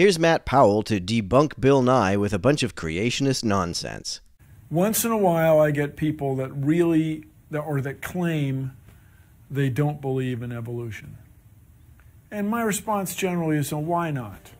Here's Matt Powell to debunk Bill Nye with a bunch of creationist nonsense. Once in a while, I get people that really, or that claim they don't believe in evolution. And my response generally is, well, why not?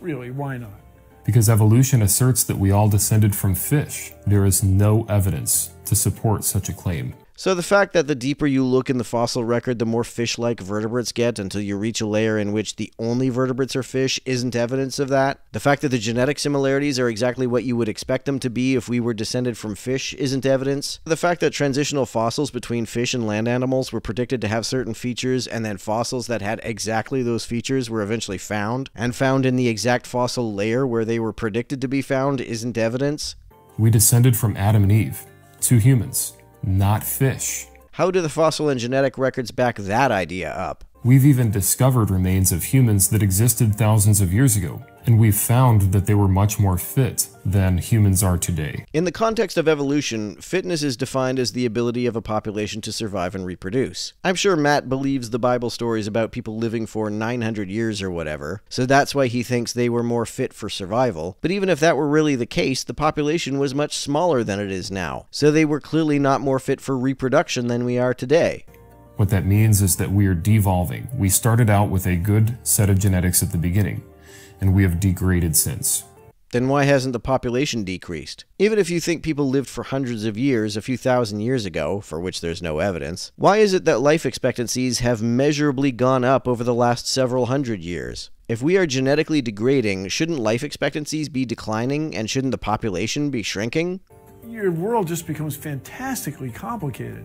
Really, why not? Because evolution asserts that we all descended from fish. There is no evidence to support such a claim. So the fact that the deeper you look in the fossil record, the more fish-like vertebrates get until you reach a layer in which the only vertebrates are fish isn't evidence of that. The fact that the genetic similarities are exactly what you would expect them to be if we were descended from fish isn't evidence. The fact that transitional fossils between fish and land animals were predicted to have certain features and then fossils that had exactly those features were eventually found and found in the exact fossil layer where they were predicted to be found isn't evidence. We descended from Adam and Eve, two humans not fish. How do the fossil and genetic records back that idea up? We've even discovered remains of humans that existed thousands of years ago, and we've found that they were much more fit than humans are today. In the context of evolution, fitness is defined as the ability of a population to survive and reproduce. I'm sure Matt believes the Bible stories about people living for 900 years or whatever, so that's why he thinks they were more fit for survival. But even if that were really the case, the population was much smaller than it is now, so they were clearly not more fit for reproduction than we are today. What that means is that we are devolving. We started out with a good set of genetics at the beginning, and we have degraded since. Then why hasn't the population decreased? Even if you think people lived for hundreds of years, a few thousand years ago, for which there's no evidence, why is it that life expectancies have measurably gone up over the last several hundred years? If we are genetically degrading, shouldn't life expectancies be declining and shouldn't the population be shrinking? Your world just becomes fantastically complicated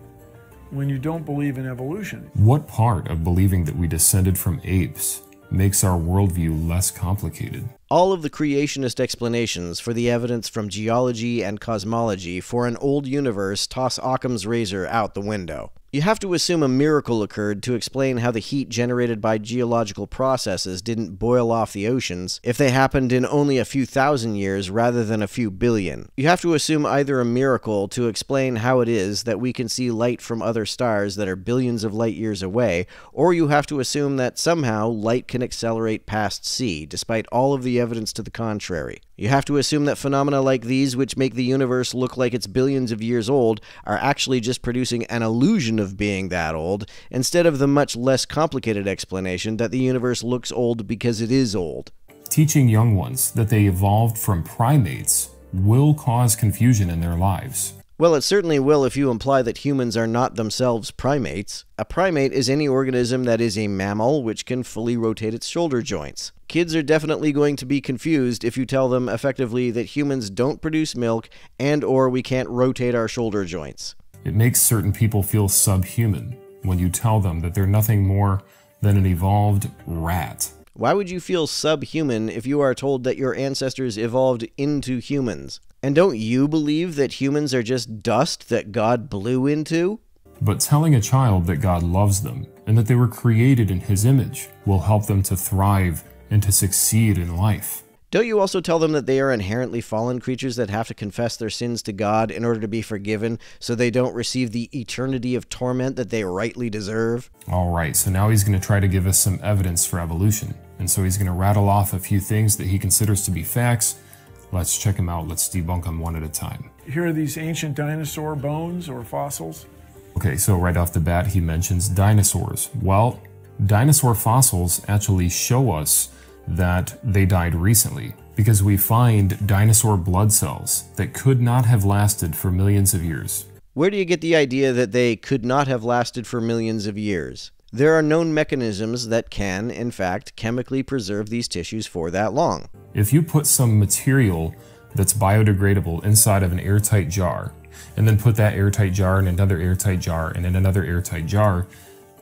when you don't believe in evolution. What part of believing that we descended from apes makes our worldview less complicated? All of the creationist explanations for the evidence from geology and cosmology for an old universe toss Occam's razor out the window. You have to assume a miracle occurred to explain how the heat generated by geological processes didn't boil off the oceans if they happened in only a few thousand years rather than a few billion. You have to assume either a miracle to explain how it is that we can see light from other stars that are billions of light years away, or you have to assume that somehow light can accelerate past c, despite all of the evidence to the contrary. You have to assume that phenomena like these, which make the universe look like it's billions of years old, are actually just producing an illusion of being that old, instead of the much less complicated explanation that the universe looks old because it is old. Teaching young ones that they evolved from primates will cause confusion in their lives. Well, it certainly will if you imply that humans are not themselves primates. A primate is any organism that is a mammal which can fully rotate its shoulder joints. Kids are definitely going to be confused if you tell them effectively that humans don't produce milk and or we can't rotate our shoulder joints. It makes certain people feel subhuman when you tell them that they're nothing more than an evolved rat. Why would you feel subhuman if you are told that your ancestors evolved into humans? And don't you believe that humans are just dust that God blew into? But telling a child that God loves them and that they were created in His image will help them to thrive and to succeed in life. Don't you also tell them that they are inherently fallen creatures that have to confess their sins to God in order to be forgiven so they don't receive the eternity of torment that they rightly deserve? All right, so now he's going to try to give us some evidence for evolution. And so he's going to rattle off a few things that he considers to be facts. Let's check them out. Let's debunk them one at a time. Here are these ancient dinosaur bones or fossils. Okay, so right off the bat, he mentions dinosaurs. Well, dinosaur fossils actually show us that they died recently because we find dinosaur blood cells that could not have lasted for millions of years. Where do you get the idea that they could not have lasted for millions of years? There are known mechanisms that can, in fact, chemically preserve these tissues for that long. If you put some material that's biodegradable inside of an airtight jar, and then put that airtight jar in another airtight jar and in another airtight jar,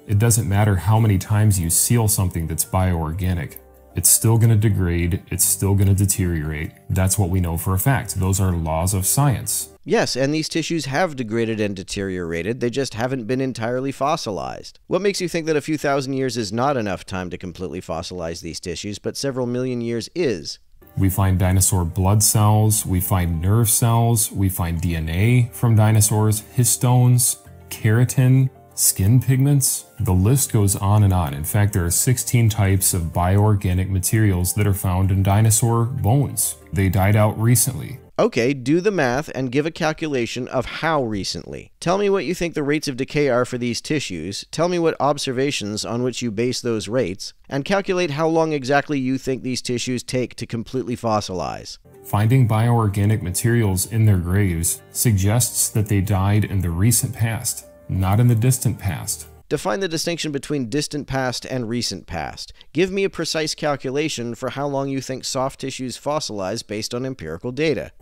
it doesn't matter how many times you seal something that's bioorganic. It's still going to degrade, it's still going to deteriorate. That's what we know for a fact. Those are laws of science. Yes, and these tissues have degraded and deteriorated, they just haven't been entirely fossilized. What makes you think that a few thousand years is not enough time to completely fossilize these tissues, but several million years is? We find dinosaur blood cells, we find nerve cells, we find DNA from dinosaurs, histones, keratin, skin pigments. The list goes on and on. In fact, there are 16 types of bioorganic materials that are found in dinosaur bones. They died out recently. Okay, do the math and give a calculation of how recently. Tell me what you think the rates of decay are for these tissues, tell me what observations on which you base those rates, and calculate how long exactly you think these tissues take to completely fossilize. Finding bioorganic materials in their graves suggests that they died in the recent past, not in the distant past. Define the distinction between distant past and recent past. Give me a precise calculation for how long you think soft tissues fossilize based on empirical data.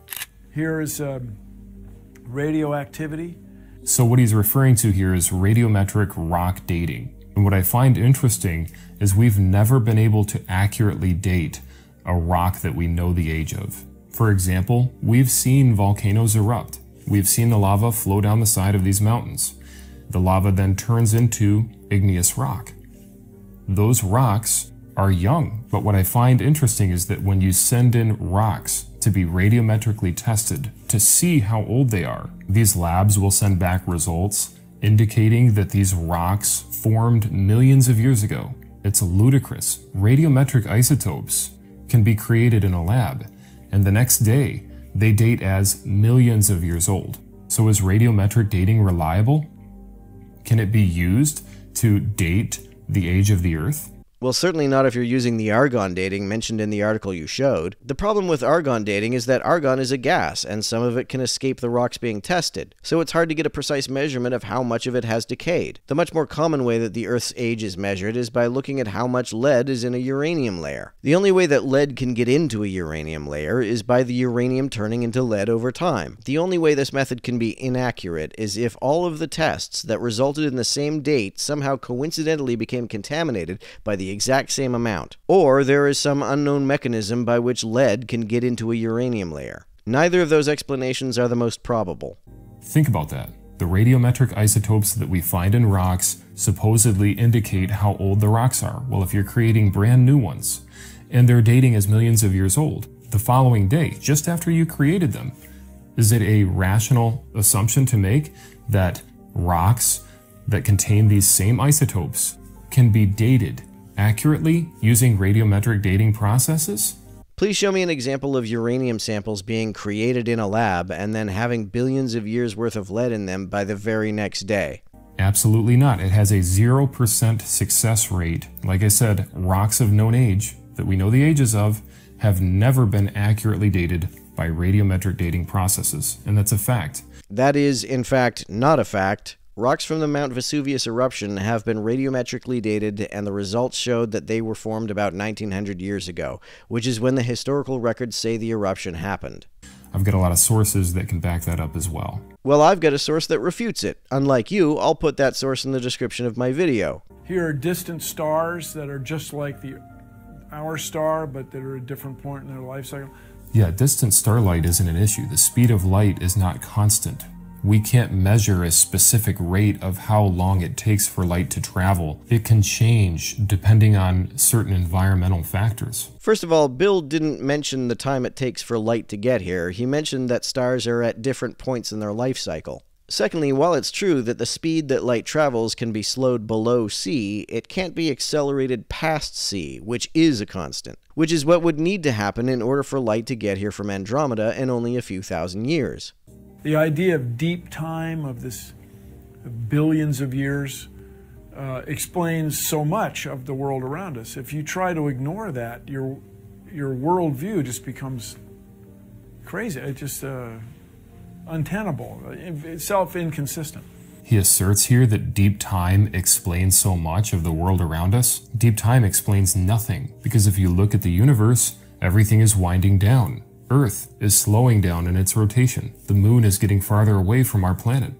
Here is um, radioactivity. So, what he's referring to here is radiometric rock dating. And what I find interesting is we've never been able to accurately date a rock that we know the age of. For example, we've seen volcanoes erupt. We've seen the lava flow down the side of these mountains. The lava then turns into igneous rock. Those rocks are young, but what I find interesting is that when you send in rocks to be radiometrically tested to see how old they are, these labs will send back results indicating that these rocks formed millions of years ago. It's ludicrous. Radiometric isotopes can be created in a lab, and the next day they date as millions of years old. So is radiometric dating reliable? Can it be used to date the age of the Earth? Well, certainly not if you're using the argon dating mentioned in the article you showed. The problem with argon dating is that argon is a gas, and some of it can escape the rocks being tested, so it's hard to get a precise measurement of how much of it has decayed. The much more common way that the Earth's age is measured is by looking at how much lead is in a uranium layer. The only way that lead can get into a uranium layer is by the uranium turning into lead over time. The only way this method can be inaccurate is if all of the tests that resulted in the same date somehow coincidentally became contaminated by the exact same amount, or there is some unknown mechanism by which lead can get into a uranium layer. Neither of those explanations are the most probable. Think about that. The radiometric isotopes that we find in rocks supposedly indicate how old the rocks are. Well, if you're creating brand new ones, and they're dating as millions of years old, the following day, just after you created them, is it a rational assumption to make that rocks that contain these same isotopes can be dated accurately using radiometric dating processes? Please show me an example of uranium samples being created in a lab and then having billions of years worth of lead in them by the very next day. Absolutely not. It has a 0% success rate. Like I said, rocks of known age that we know the ages of have never been accurately dated by radiometric dating processes, and that's a fact. That is, in fact, not a fact. Rocks from the Mount Vesuvius eruption have been radiometrically dated, and the results showed that they were formed about 1900 years ago, which is when the historical records say the eruption happened. I've got a lot of sources that can back that up as well. Well, I've got a source that refutes it. Unlike you, I'll put that source in the description of my video. Here are distant stars that are just like the our star, but that are a different point in their life cycle. Yeah, distant starlight isn't an issue. The speed of light is not constant we can't measure a specific rate of how long it takes for light to travel. It can change depending on certain environmental factors. First of all, Bill didn't mention the time it takes for light to get here. He mentioned that stars are at different points in their life cycle. Secondly, while it's true that the speed that light travels can be slowed below c, it can't be accelerated past c, which is a constant, which is what would need to happen in order for light to get here from Andromeda in only a few thousand years. The idea of deep time, of this of billions of years, uh, explains so much of the world around us. If you try to ignore that, your your worldview just becomes crazy. It's just uh, untenable, self inconsistent. He asserts here that deep time explains so much of the world around us. Deep time explains nothing, because if you look at the universe, everything is winding down. Earth is slowing down in its rotation. The moon is getting farther away from our planet.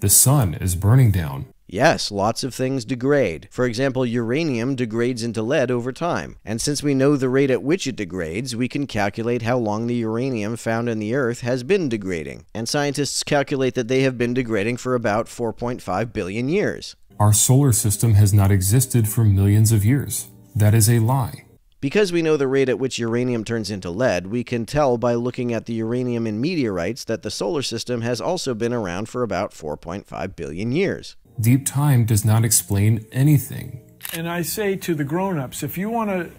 The sun is burning down. Yes, lots of things degrade. For example, uranium degrades into lead over time. And since we know the rate at which it degrades, we can calculate how long the uranium found in the Earth has been degrading. And scientists calculate that they have been degrading for about 4.5 billion years. Our solar system has not existed for millions of years. That is a lie. Because we know the rate at which uranium turns into lead, we can tell by looking at the uranium in meteorites that the solar system has also been around for about 4.5 billion years. Deep time does not explain anything. And I say to the grown ups if you want to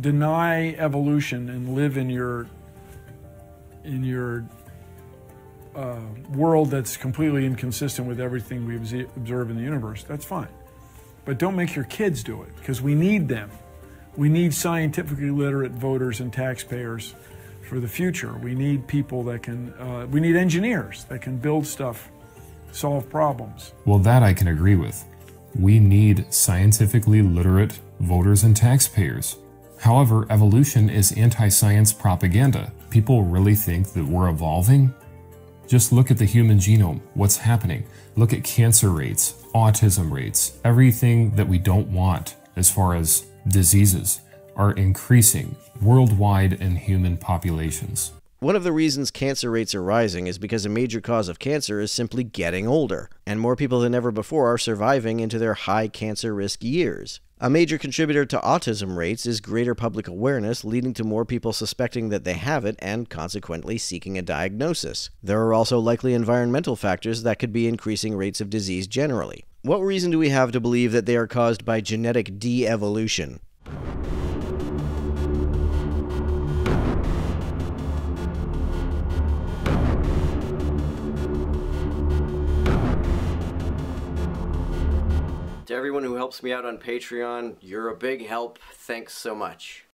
deny evolution and live in your in your uh, world that's completely inconsistent with everything we observe in the universe, that's fine. But don't make your kids do it because we need them. We need scientifically literate voters and taxpayers for the future. We need people that can, uh, we need engineers that can build stuff, solve problems. Well, that I can agree with. We need scientifically literate voters and taxpayers. However, evolution is anti science propaganda. People really think that we're evolving? Just look at the human genome, what's happening. Look at cancer rates, autism rates, everything that we don't want as far as diseases are increasing worldwide in human populations. One of the reasons cancer rates are rising is because a major cause of cancer is simply getting older, and more people than ever before are surviving into their high cancer risk years. A major contributor to autism rates is greater public awareness, leading to more people suspecting that they have it and consequently seeking a diagnosis. There are also likely environmental factors that could be increasing rates of disease generally. What reason do we have to believe that they are caused by genetic de evolution? To everyone who helps me out on Patreon, you're a big help. Thanks so much.